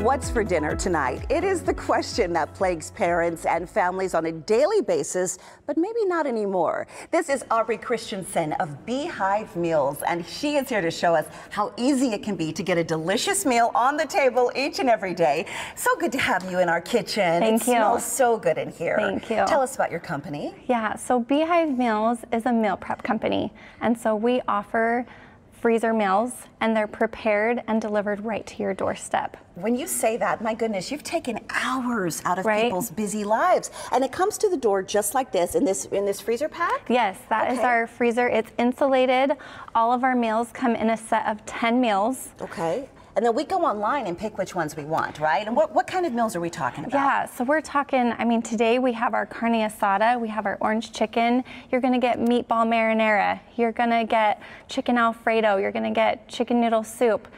What's for dinner tonight? It is the question that plagues parents and families on a daily basis, but maybe not anymore. This is Aubrey Christensen of Beehive Meals, and she is here to show us how easy it can be to get a delicious meal on the table each and every day. So good to have you in our kitchen. Thank it you. smells so good in here. Thank you. Tell us about your company. Yeah, so Beehive Meals is a meal prep company. And so we offer freezer meals and they're prepared and delivered right to your doorstep. When you say that, my goodness, you've taken hours out of Right. people's busy lives, and it comes to the door just like this in this in this freezer pack. Yes, that is Okay. our freezer. It's insulated. All of our meals come in a set of 10 meals. Okay. And then we go online and pick which ones we want, right? And what, what kind of meals are we talking about? Yeah, so we're talking, I mean, today we have our carne asada, we have our orange chicken. You're gonna get meatball marinara. You're gonna get chicken alfredo. You're gonna get chicken noodle soup.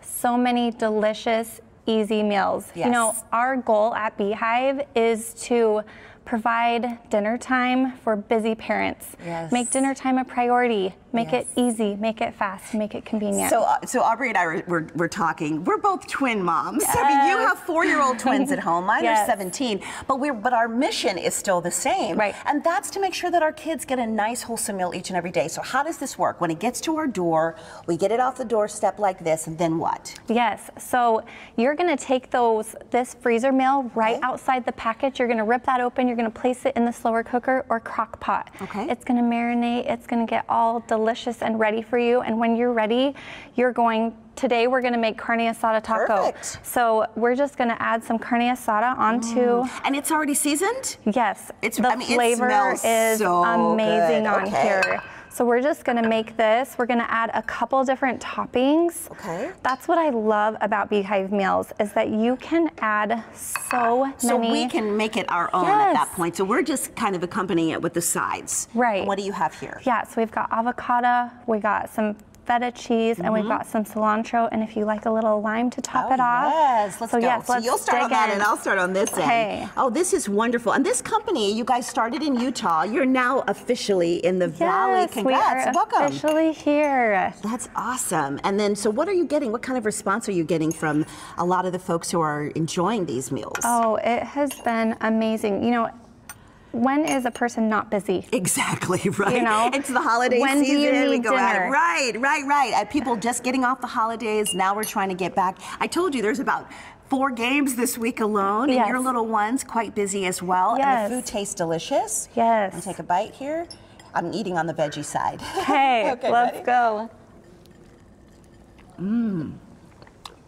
So many delicious, easy meals. You know, our goal at Beehive is to provide dinner time for busy parents. Yes. Make dinner time a priority. Make Yes. it easy, make it fast, make it convenient. So, uh, so Aubrey and I were, were, were talking. We're both twin moms. I mean, you have four-year-old twins at home. Mine are 17. But we're but our mission is still the same. Right. And that's to make sure that our kids get a nice, wholesome meal each and every day. So how does this work? When it gets to our door, we get it off the doorstep like this, and then what? Yes, so you're gonna take those, this freezer meal right Okay. outside the package. You're gonna rip that open, you're gonna place it in the slower cooker or crock pot. Okay. It's gonna marinate, it's gonna get all delicious and ready for you. And when you're ready, you're going, today we're gonna make carne asada taco. Perfect. So we're just gonna add some carne asada onto, mm. And it's already seasoned? yes, It's- the I mean, flavor is so amazing on here. So we're just gonna make this, we're gonna add a couple different toppings. Okay. That's what I love about Beehive Meals is that you can add so So many. we can make it our own at that Yes. point. So we're just kind of accompanying it with the sides. Right. And what do you have here? Yeah, so we've got avocado, we got some feta cheese, and we've got some cilantro, and if you like a little lime to top Mm-hmm. Oh, it off. Yes, let's so go. Yes, so let's you'll start on that in. and I'll start on this Okay. end. Oh, this is wonderful. And this company, you guys started in Utah. You're now officially in the Valley. Yes, Congrats. we are Welcome. officially here. That's awesome. And then, so what are you getting? What kind of response are you getting from a lot of the folks who are enjoying these meals? Oh, it has been amazing. You know, when is a person not busy? Exactly right. You know, it's the holiday when do season. you we need at dinner? Right, right, right. Uh, people just getting off the holidays. Now we're trying to get back. I told you there's about four games this week alone, and your little one's quite busy as well. Yes. And the food tastes delicious. Yes. I'm take a bite here. I'm eating on the veggie side. Hey, Okay, let's go.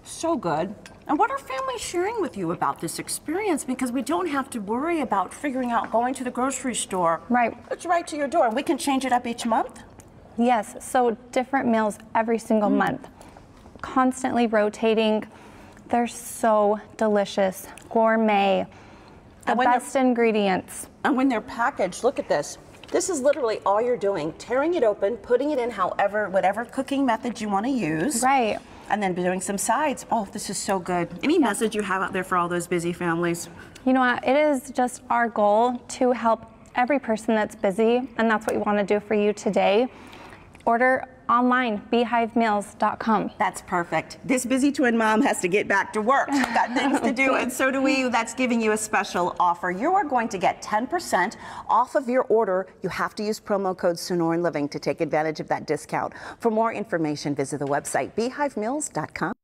So good. And what are families sharing with you about this experience? Because we don't have to worry about figuring out going to the grocery store. Right. It's right to your door. And we can change it up each month. Yes, so different meals every single mm. month, constantly rotating. They're so delicious, gourmet, the best ingredients. And when they're packaged, look at this. This is literally all you're doing, tearing it open, putting it in however, whatever cooking method you want to use. Right. And then doing some sides. Oh, this is so good. Any message you have out there for all those busy families? You know what? It is just our goal to help every person that's busy, and that's what we want to do for you today. Order online, beehivemeals.com. That's perfect. This busy twin mom has to get back to work. Got things to do, and so do we. That's giving you a special offer. You are going to get 10% off of your order. You have to use promo code Sonoran Living to take advantage of that discount. For more information, visit the website beehivemeals.com.